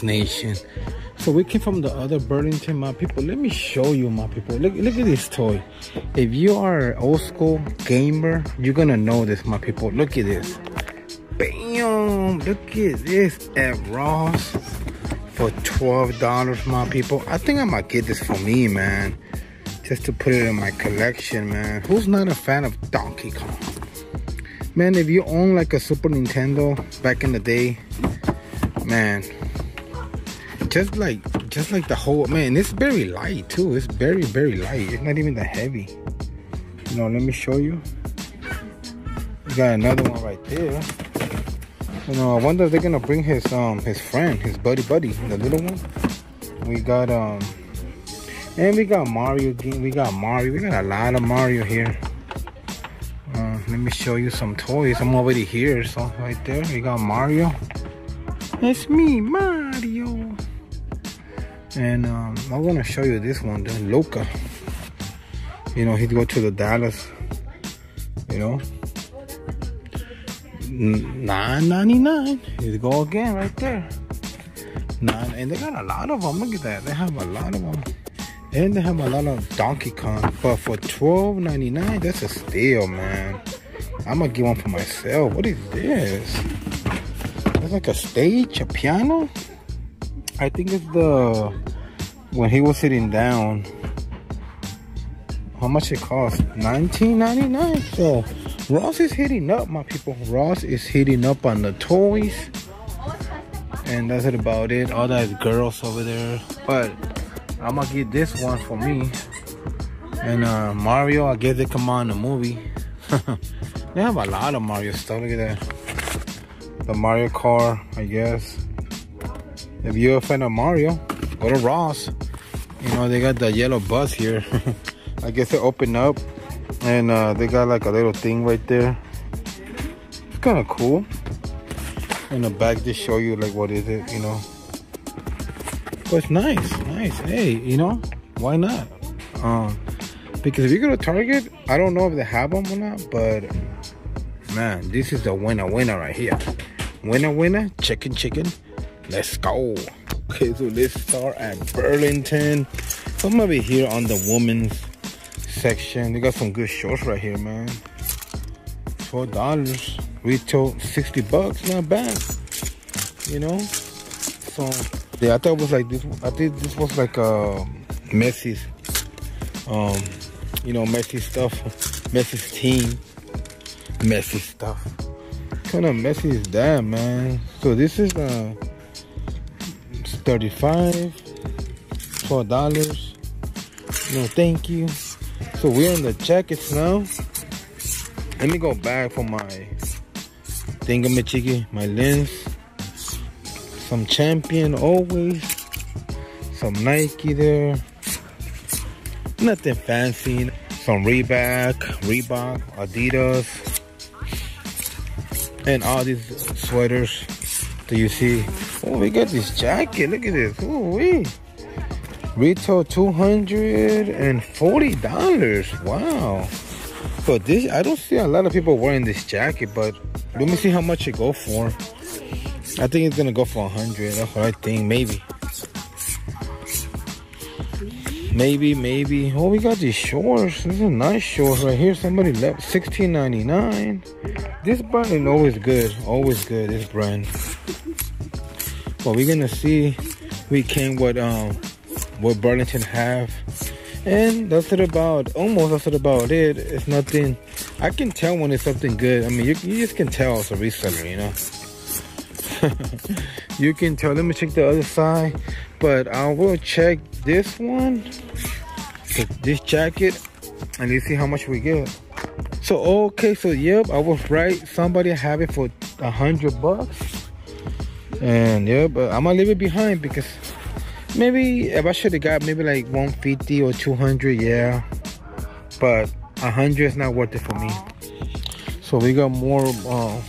Nation. So we came from the other Burlington, my people. Let me show you, my people. Look, look at this toy. If you are old school gamer, you're gonna know this, my people. Look at this. Bam! Look at this at Ross for $12, my people. I think I might get this for me, man. Just to put it in my collection, man. Who's not a fan of Donkey Kong? Man, if you own like a Super Nintendo back in the day, man, just like just like the whole man it's very light too. It's very very light. It's not even that heavy. You know let me show you. We got another one right there. You know i wonder if they're gonna bring his um his friend his buddy buddy the little one. We got um and we got mario game we got mario. We got a lot of mario here. Uh, let me show you some toys. I'm already here so right there. We got mario. It's me mario and um, I want to show you this one, the Luca. You know, he'd go to the Dallas, you know. Nine ninety nine. Here go again right there. Nine, and they got a lot of them. Look at that. They have a lot of them. And they have a lot of Donkey Kong. But for twelve ninety nine, that's a steal, man. I'm gonna get one for myself. What is this? It's like a stage, a piano. I think it's the when he was sitting down. How much it cost? 19.99. So Ross is hitting up, my people. Ross is hitting up on the toys. And that's it about it. All that girls over there. But I'm gonna get this one for me. And uh, Mario, I guess they come on the movie. they have a lot of Mario stuff. Look at that. The Mario car, I guess. If you're a fan of Mario, go to Ross. You know, they got the yellow bus here. I guess they open up and uh, they got like a little thing right there. It's kind of cool. In the back, they show you like what is it, you know. But it's nice, nice. Hey, you know, why not? Um, because if you go to Target, I don't know if they have them or not, but man, this is the winner, winner right here. Winner, winner, chicken, chicken. Let's go. Okay, so let's start at Burlington. So I'm over here on the women's section. They got some good shorts right here, man. Four dollars. Retail sixty bucks, not bad. You know? So yeah, I thought it was like this I think this was like uh Messi's um you know messy stuff. Messi's team. Messy stuff. What kind of messy is that man? So this is uh 35 12 dollars. No thank you. So we're in the jackets now. Let me go back for my thingamajiggy my lens. Some champion always. Some nike there. Nothing fancy. Some reebok reebok adidas. And all these sweaters that you see Oh, we got this jacket. Look at this. Oh, we retail two hundred and forty dollars. Wow. But this, I don't see a lot of people wearing this jacket. But let me see how much it go for. I think it's gonna go for a hundred. That's what I think. Maybe. Maybe, maybe. Oh, we got these shorts. This is a nice shorts right here. Somebody left sixteen ninety nine. This brand is always good. Always good. This brand. But we're gonna see we came what um what Burlington have. And that's it about almost that's it about it. It's nothing I can tell when it's something good. I mean you, you just can tell it's a reseller, you know. you can tell. Let me check the other side. But I will check this one. This jacket. And let's see how much we get. So okay, so yep, I was right. Somebody have it for a hundred bucks and yeah but i'm gonna leave it behind because maybe if i should have got maybe like 150 or 200 yeah. But 100 is not worth it for me. So we got more uh,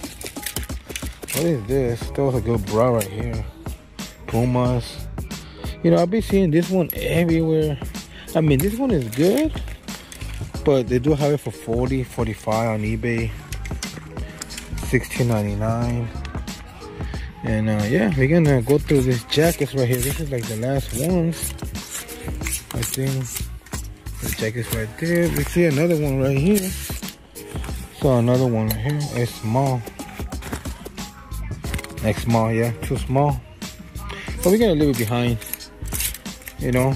what is this? That was a good bra right here. Pumas. You know i've been seeing this one everywhere. I mean this one is good but they do have it for 40 45 on ebay. 16.99 And uh, yeah, we're gonna go through this jackets right here. This is like the last ones. I think the jacket's right there. We see another one right here. So another one right here. It's small. Like small, yeah, too small. But we're gonna leave it behind. You know.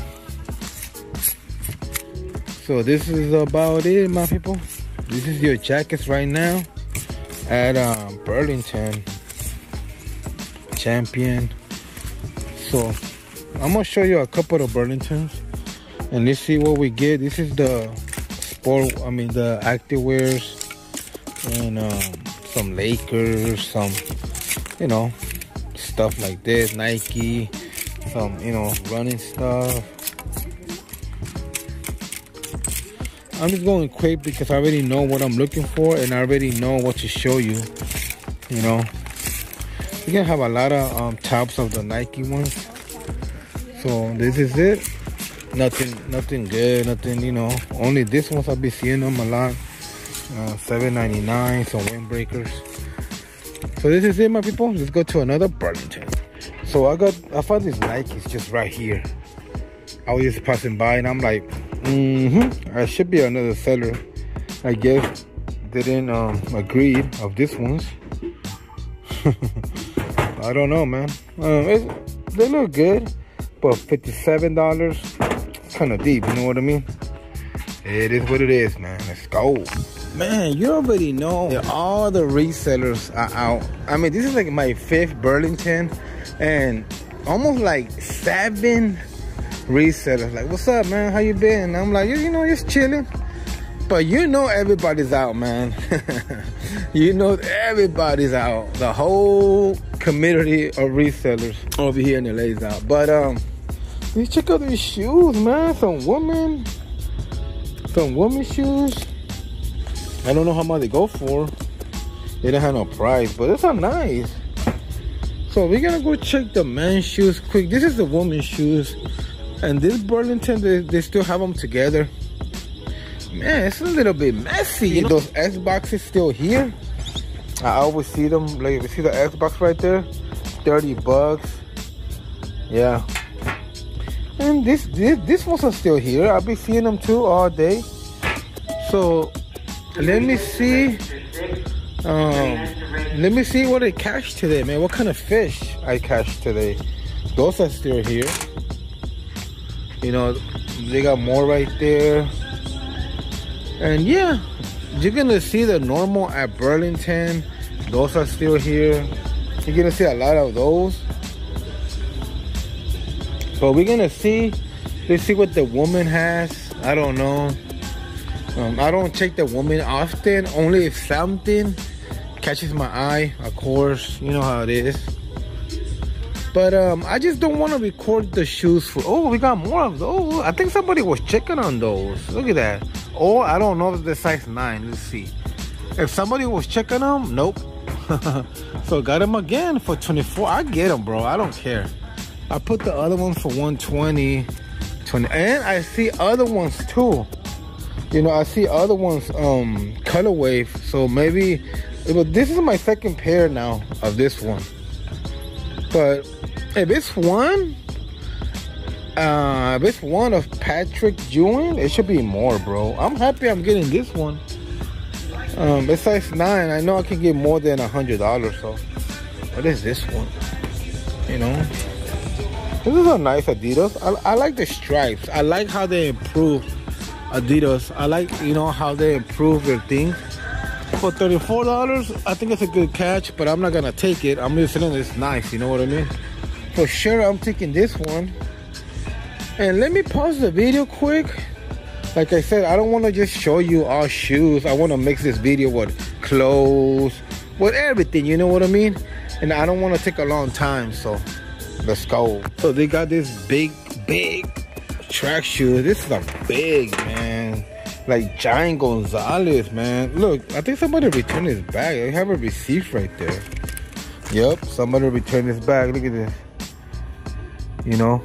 So this is about it, my people. This is your jackets right now at um, Burlington champion. So I'm gonna show you a couple of Burlingtons and let's see what we get. This is the sport, I mean the active wears and um, some Lakers, some you know stuff like this, Nike, some you know running stuff. I'm just going quick because I already know what I'm looking for and I already know what to show you. You know, we're gonna have a lot of um, tops of the Nike ones. So this is it. Nothing, nothing good. Nothing, you know. Only this ones I'll be seeing them a lot. Uh, 7.99. Some windbreakers. So this is it, my people. Let's go to another Burlington. So I got, I found these Nikes just right here. I was just passing by and I'm like, mm-hmm. I should be another seller. I guess didn't um, agree of this ones. I don't know, man. Um, they look good, but $57, kind of deep, you know what I mean? It is what it is, man. Let's go. Man, you already know that all the resellers are out. I mean, this is like my fifth Burlington, and almost like seven resellers. Like, what's up, man? How you been? And I'm like, you know, just chilling. But you know everybody's out, man. you know everybody's out. The whole community of resellers over here in the is out. But um, you check out these shoes, man. Some women, some women shoes. I don't know how much they go for. They don't have no price, but it's a nice. So we're gonna go check the men's shoes quick. This is the women's shoes. And this Burlington, they, they still have them together man, it's a little bit messy. You know? Those Xboxes still here. I always see them. Like, you see the Xbox right there? 30 bucks. Yeah. And this, this, this one's still here. I'll be seeing them too all day. So, let me see. Um, let me see what I catch today, man. What kind of fish I catch today. Those are still here. You know, they got more right there. And yeah, you're gonna see the normal at Burlington. Those are still here. You're gonna see a lot of those. But we're gonna see. Let's see what the woman has. I don't know. Um, I don't check the woman often. Only if something catches my eye. Of course, you know how it is. But um, I just don't want to record the shoes for. Oh, we got more of those. I think somebody was checking on those. Look at that. Or I don't know if they're size 9. Let's see. If somebody was checking them, nope. so got them again for 24. I get them, bro. I don't care. I put the other one for 120. 20. And I see other ones too. You know, I see other ones um colorway. So maybe but this is my second pair now of this one. But if it's one, uh, this one of Patrick Ewing, it should be more, bro. I'm happy I'm getting this one. Um, it's size 9. I know I can get more than a $100, so. What is this one? You know? This is a nice Adidas. I, I like the stripes. I like how they improve Adidas. I like, you know, how they improve their things. For $34, I think it's a good catch, but I'm not to take it. I'm just saying it's nice, you know what I mean? For sure, I'm taking this one. And let me pause the video quick. Like I said, I don't want to just show you all shoes. I want to mix this video with clothes, with everything, you know what I mean? And I don't want to take a long time, so let's go. So they got this big, big track shoe. This is a big, man. Like Giant Gonzalez, man. Look, I think somebody returned his bag. They have a receipt right there. Yep, somebody returned his bag. Look at this. You know,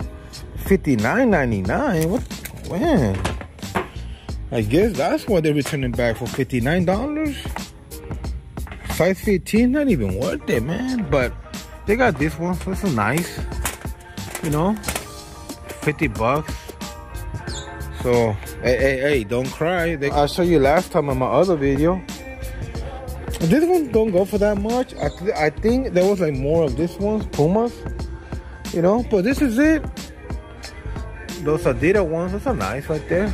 $59.99. What? When? I guess that's why they're returning back for $59. Size 15, not even worth it, man. But they got this one. so is nice. You know, 50 bucks. So, hey, hey, hey, don't cry. They, I showed you last time in my other video. This one don't go for that much. I, th I think there was like more of this ones, Pumas. You know, but this is it. Those Adidas ones, those are nice right there.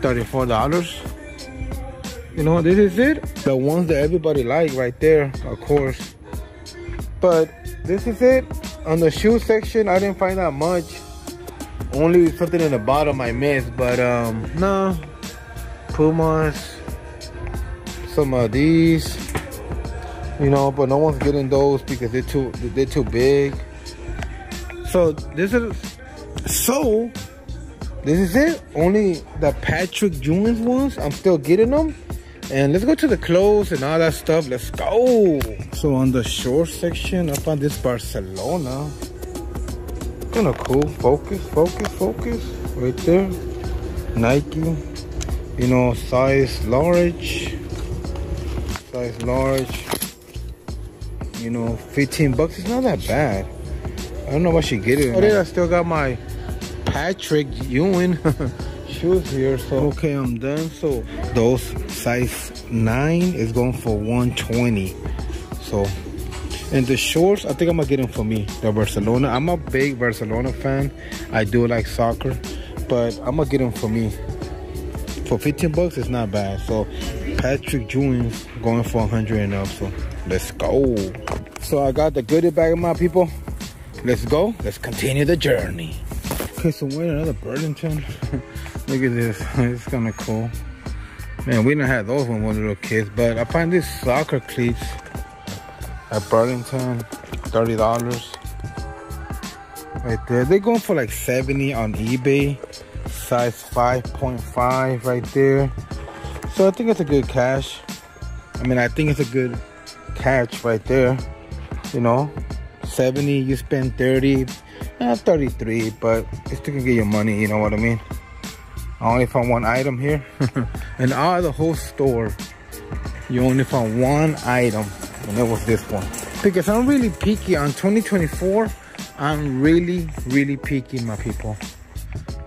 $34. You know, this is it. The ones that everybody like right there, of course. But this is it. On the shoe section, I didn't find that much. Only something in the bottom I missed, but um, no. Pumas, some of these, you know, but no one's getting those because they're too they're too big. So this is so this is it. Only the Patrick Ewing ones. I'm still getting them. And let's go to the clothes and all that stuff. Let's go. So on the short section, I found this Barcelona. Kind of cool. Focus, focus, focus. Right there. Nike. You know, size large. Size large. You know, 15 bucks. It's not that bad. I don't know what she get it. Oh, yeah, I still got my Patrick Ewing shoes here. So okay, I'm done. So those size nine is going for 120. So and the shorts, I think I'm gonna get them for me. The Barcelona. I'm a big Barcelona fan. I do like soccer, but I'm gonna get them for me. For 15 bucks, it's not bad. So Patrick Ewing going for 100 and up. So let's go. So I got the goodie bag of my people. Let's go. Let's continue the journey. Okay, so wait, another Burlington. Look at this. It's kind of cool. Man, we didn't have those when we were little kids, but I find these soccer cleats at Burlington, $30. Right there. They're going for like 70 on eBay. Size 5.5 right there. So I think it's a good cash. I mean, I think it's a good catch right there. You know, 70, you spend 30, not 33, but it's still gonna get your money, you know what I mean? I only found one item here. and out of the whole store, you only found one item, and it was this one. Because I'm really picky on 2024. I'm really, really picky, my people.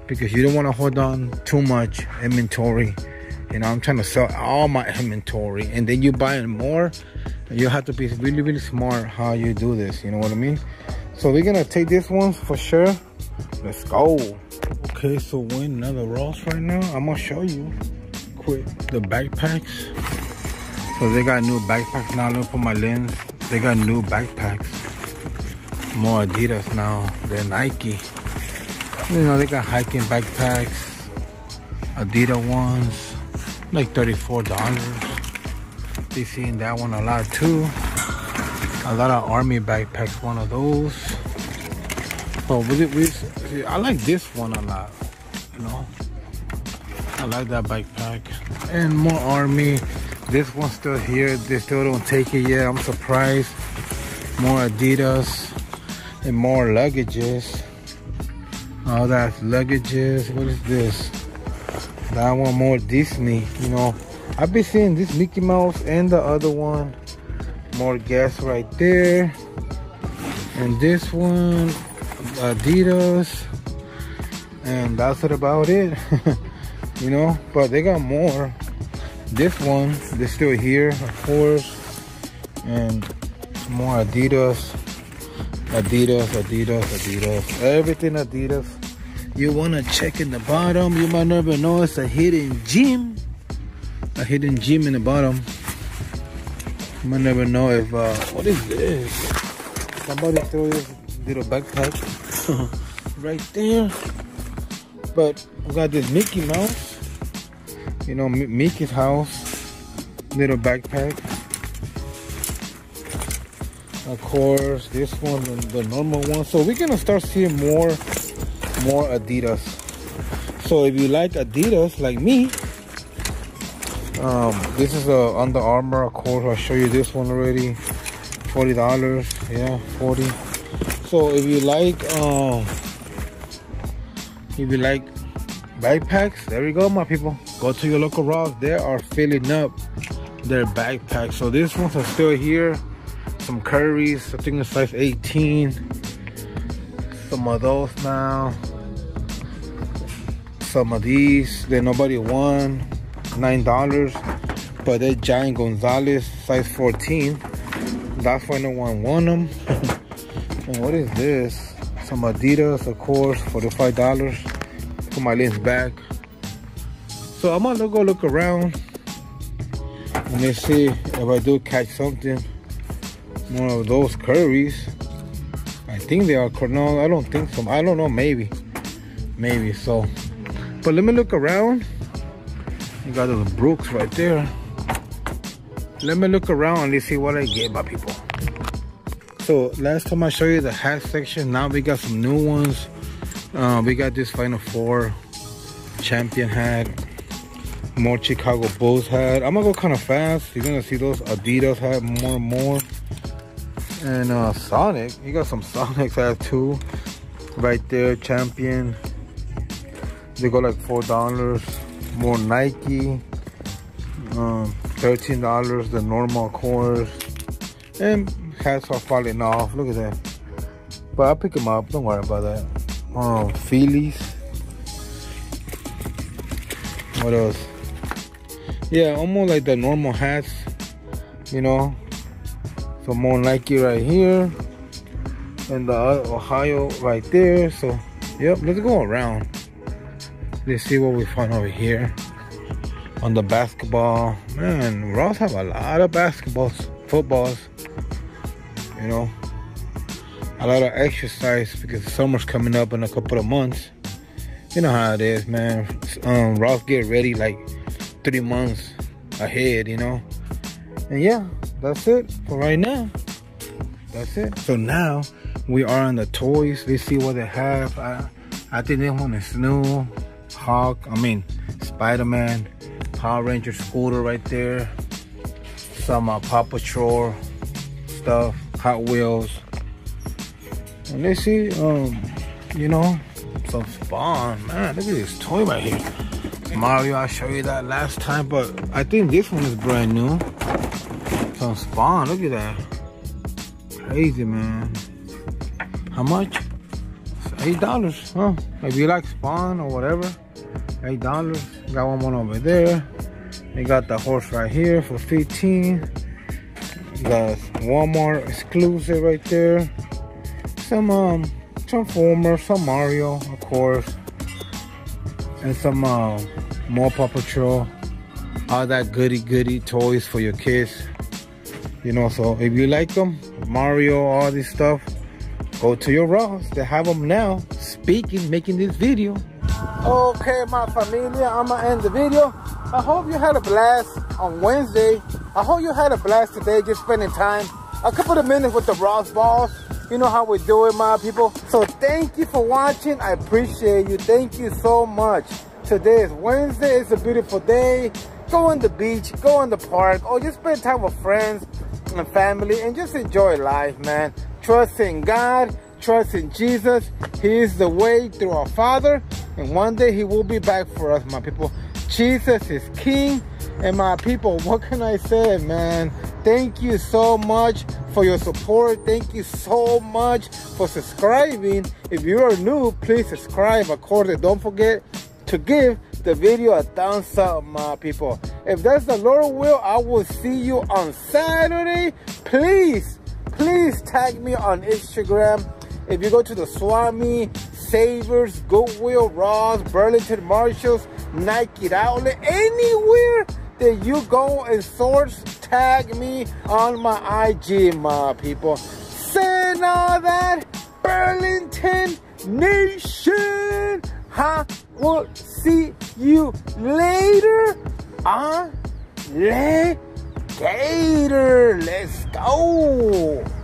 Because you don't want to hold on too much inventory. You know, I'm trying to sell all my inventory. And then you buy more. You have to be really, really smart how you do this. You know what I mean? So we're gonna take this one for sure. Let's go. Okay, so we're in another Ross right now. I'm gonna show you quick the backpacks. So they got new backpacks now. Look for my lens. They got new backpacks. More Adidas now. They're Nike. You know, they got hiking backpacks. Adidas ones. Like $34. They seen that one a lot too a lot of army backpacks one of those. But we, we, I like this one a lot you know? I like that backpack. And more army. This one's still here. They still don't take it yet. I'm surprised. More Adidas and more luggages. All that luggages. What is this? That one more Disney you know? I've been seeing this Mickey Mouse and the other one more gas right there. And this one adidas. And that's it about it. You know but they got more. This one they're still here of course. And more adidas. Adidas adidas adidas. Everything adidas. You want to check in the bottom? You might never know it's a hidden gym a hidden gym in the bottom might never know if, uh, what is this? Somebody threw this little backpack right there. But we got this Mickey Mouse. You know, M Mickey's house. Little backpack. Of course, this one, the, the normal one. So we're gonna start seeing more, more Adidas. So if you like Adidas, like me, um, this is a Under Armour of course I'll show you this one already. Forty dollars. Yeah, forty. So if you like, um, if you like backpacks, there you go, my people. Go to your local Ross. They are filling up their backpacks. So these ones are still here. some curries. I think it's size 18. Some of those now. Some of these that nobody won. Nine dollars. But that giant Gonzalez size 14. That's why no one won them. and what is this? Some Adidas, of course, $45. Put my lens back. So I'm gonna go look around and let's see if I do catch something. One of those curries. I think they are no, I don't think so. I don't know, maybe. Maybe so. But let me look around. You got those Brooks right there. Let me look around and see what I get, my people. So last time I showed you the hat section, now we got some new ones. Uh, we got this Final Four champion hat more Chicago Bulls hat. I'm gonna go kind of fast. You're gonna see those Adidas hat more and more. And uh, Sonic, you got some Sonics hat too. Right there, champion. They go like four dollars. More Nike. Um, Thirteen dollars. The normal course. And hats are falling off. Look at that. But I'll pick them up. Don't worry about that. Um, Phillies. What else? yeah almost like the normal hats you know so more Nike right here and the Ohio right there so yep let's go around let's see what we find over here on the basketball man Ross have a lot of basketballs footballs you know a lot of exercise because summer's coming up in a couple of months you know how it is man um Ross get ready like three months ahead, you know. And yeah, that's it for right now. That's it. So now we are on the toys. Let's see what they have. I, I think they want a Snow, Hawk, I mean, Spider-Man, Power Ranger scooter right there. Some uh, Paw Patrol stuff, Hot Wheels. And let's see, um, you know, some Spawn. Man, look at this toy right here. Mario, I showed you that last time, but I think this one is brand new. Some Spawn, look at that. Crazy, man. How much? Eight dollars, huh? If you like Spawn or whatever, eight dollars. Got one more over there. they got the horse right here for 15. You got Walmart exclusive right there. Some um Transformers, some Mario, of course and some uh, more Paw Patrol, all that goody goody toys for your kids. You know, so if you like them, Mario, all this stuff, go to your Ross. They have them now. Speaking, making this video. Okay, my familia, I'm gonna end the video. I hope you had a blast on Wednesday. I hope you had a blast today, just spending time, a couple of minutes with the Ross Boss. You know how we do it, my people. So thank you for watching. I appreciate you. Thank you so much. Today is Wednesday. It's a beautiful day. Go on the beach, go on the park, or just spend time with friends and family and just enjoy life, man. Trust in God, trust in Jesus. He is the way through our Father. And one day he will be back for us, my people. Jesus is King. And my people, what can I say, man? Thank you so much for your support. Thank you so much for subscribing. If you are new, please subscribe. Of course, don't forget to give the video a thumbs up, my people. If that's the Lord will, I will see you on Saturday. Please, please tag me on Instagram. If you go to the Swami, Savers, Goodwill, Ross, Burlington, Marshalls, Nike Outlet, anywhere that you go and source, tag me on my IG, my people. Saying all that, Burlington Nation, I will see you later on Gator. Let's go.